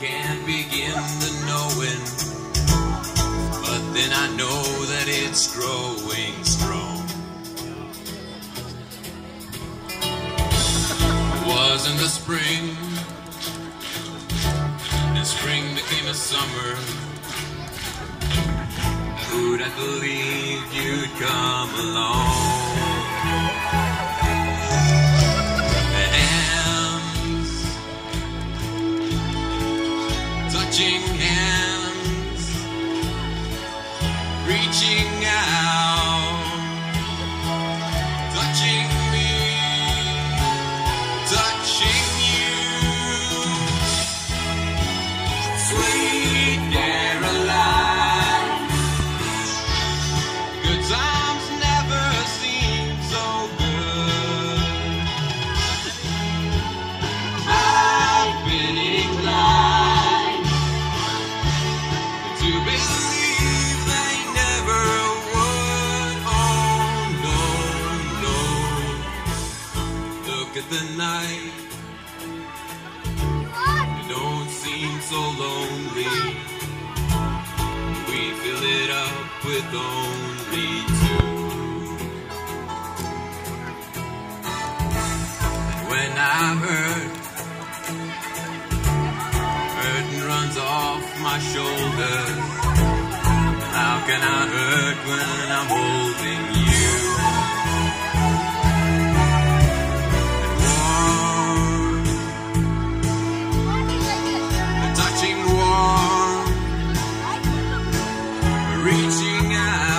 can't begin the knowing, but then I know that it's growing strong. It was in the spring, and spring became a summer. Who'd I believe you'd come along? Touching hands, reaching out, Look at the night. It don't seem so lonely. We fill it up with only two. When I'm hurt, burden runs off my shoulders. How can I hurt when I'm holding you? reaching out.